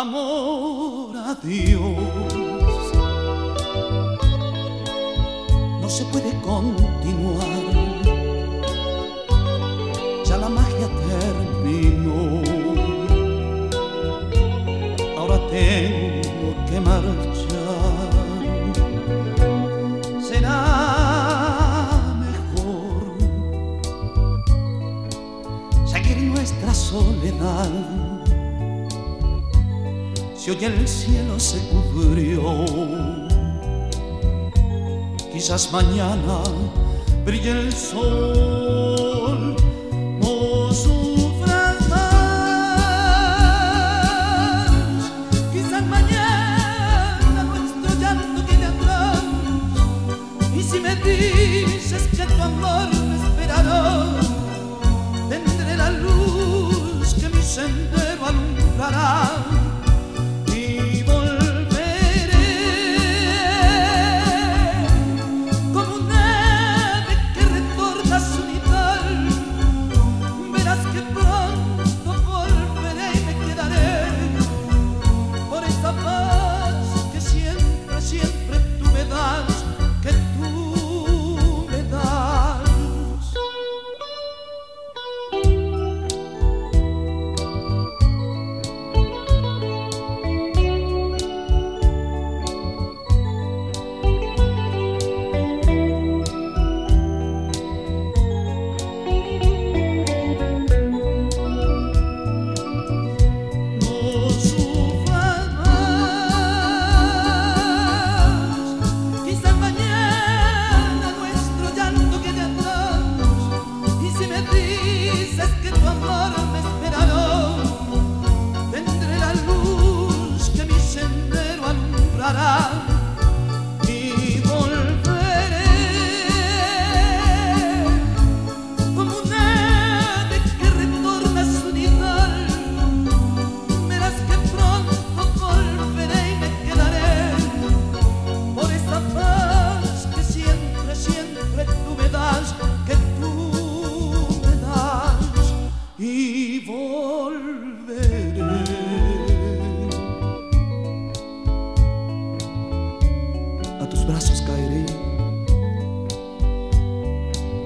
amor a Dios. No se puede continuar, ya la magia terminó. Ahora tengo que marchar. Será mejor seguir nuestra soledad Hoy el cielo se cubrió quizás mañana brille el sol. No sufras más, quizás mañana nuestro llanto quede atrás. Y si me dices que tu amor